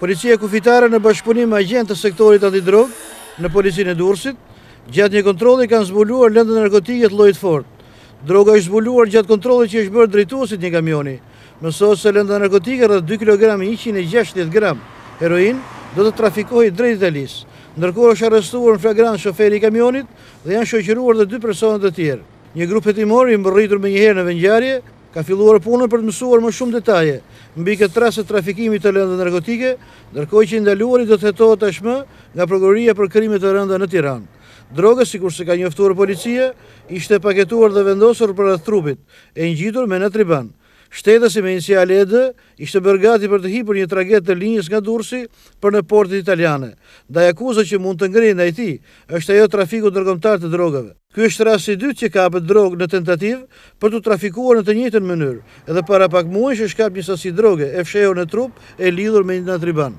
Policia Kufitare në bashkëpunim me agjentë të sektorit antidrogë në policinë e Durrësit, gjatë një kontrolli kanë zbuluar lëndë narkotike të llojit të fortë. Droga është zbuluar gjatë kontrollit që është bërë drejtuesit një kamioni. Mësohet se lënda narkotike rreth 2 kg 160 gram heroinë do të trafikohej drejt Italisë. Ndërkohë është arrestuar në flagrancë shoferi i kamionit dhe janë shoqëruar dhe dy persona të tjerë. Një grup hetimor i mbërritur menjëherë në vendngjarje, ka filluar punën për të mësuar më shumë detaje mbi këtë rast të trafikimit të lëndëve narkotike, ndërkohë që i ndaluari do të hetohet tashmë nga Prokuroria për Krime të Rënda në Tiranë. Droga, sikurse ka njoftuar policia, ishte paketuar dhe vendosur përreth trupit, e ngjitur me natriban. Shtetasi me iniciale ED ishte bërë gati për të hipur një traget të linjës nga Durrësi për në portet italiane, ndaj akuza që mund të ngrihet ndaj tij është ajo e trafikut ndërkombëtar të drogave. Ky është rasti i dytë që kapet drogë në tentativë për t'u trafikuar në të njëjtën mënyrë. Edhe para pak muajsh është kap një sasi droge e fshehur në trup e lidhur me një natriban.